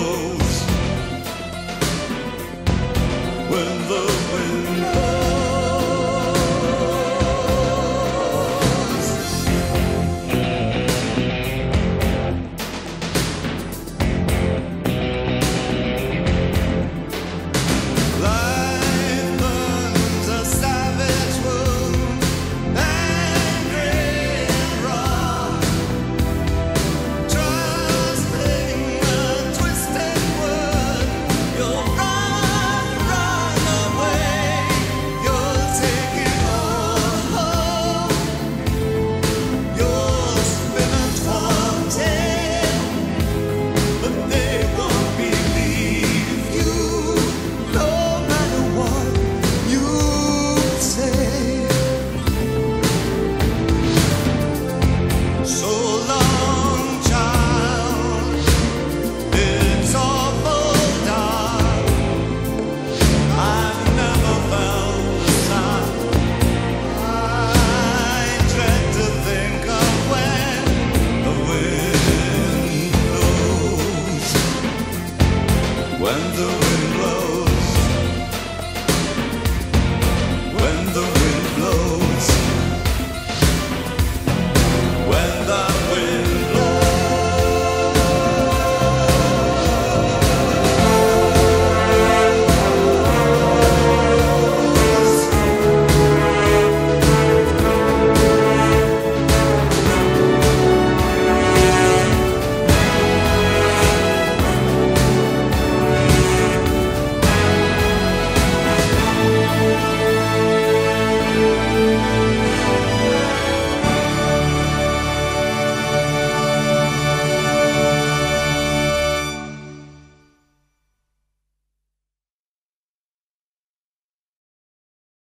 windows when the